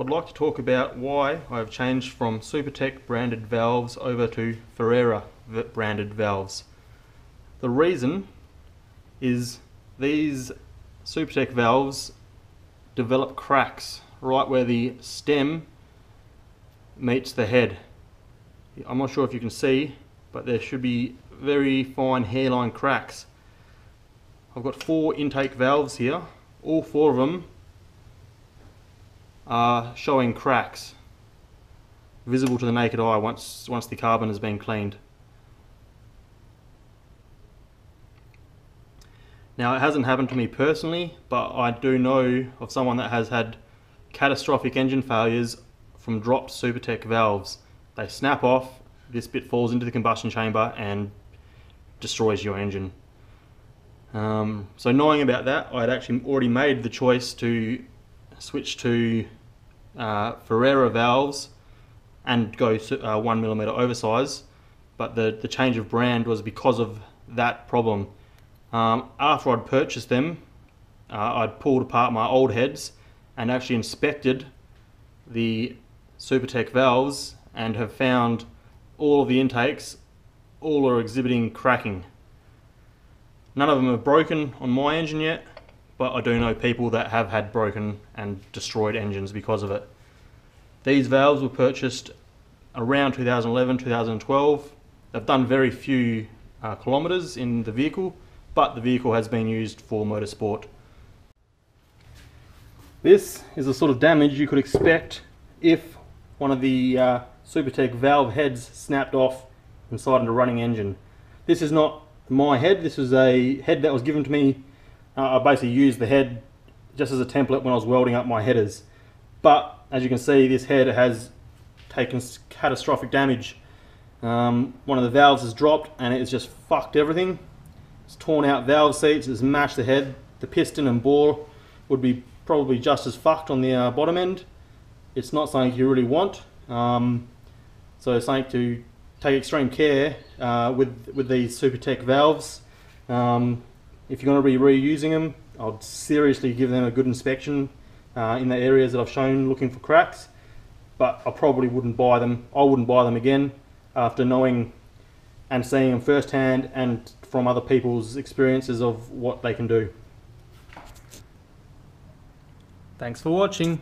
I'd like to talk about why I have changed from Supertech branded valves over to Ferrea branded valves. The reason is these Supertech valves develop cracks right where the stem meets the head. I'm not sure if you can see, but there should be very fine hairline cracks. I've got four intake valves here. All four of them are showing cracks visible to the naked eye once, once the carbon has been cleaned. Now it hasn't happened to me personally, but I do know of someone that has had catastrophic engine failures from dropped Supertech valves. They snap off, this bit falls into the combustion chamber and destroys your engine. Um, so knowing about that, I had actually already made the choice to switch to uh, Ferrea valves and go uh, one millimeter oversize, but the, the change of brand was because of that problem. Um, after I'd purchased them, uh, I'd pulled apart my old heads and actually inspected the Supertech valves and have found all of the intakes all are exhibiting cracking. None of them have broken on my engine yet, but I do know people that have had broken and destroyed engines because of it. These valves were purchased around 2011, 2012. They've done very few uh, kilometres in the vehicle, but the vehicle has been used for motorsport. This is the sort of damage you could expect if one of the uh, Supertech valve heads snapped off inside a running engine. This is not my head, this is a head that was given to me. Uh, I basically used the head just as a template when I was welding up my headers. But as you can see, this head has taken catastrophic damage. Um, one of the valves has dropped and it has just fucked everything. It's torn out valve seats, it's mashed the head. The piston and bore would be probably just as fucked on the uh, bottom end. It's not something you really want. Um, so it's something to take extreme care uh, with, with these Supertech valves. Um, if you're going to be reusing them, I'd seriously give them a good inspection uh, in the areas that I've shown looking for cracks. But I probably wouldn't buy them. I wouldn't buy them again after knowing and seeing them firsthand and from other people's experiences of what they can do. Thanks for watching.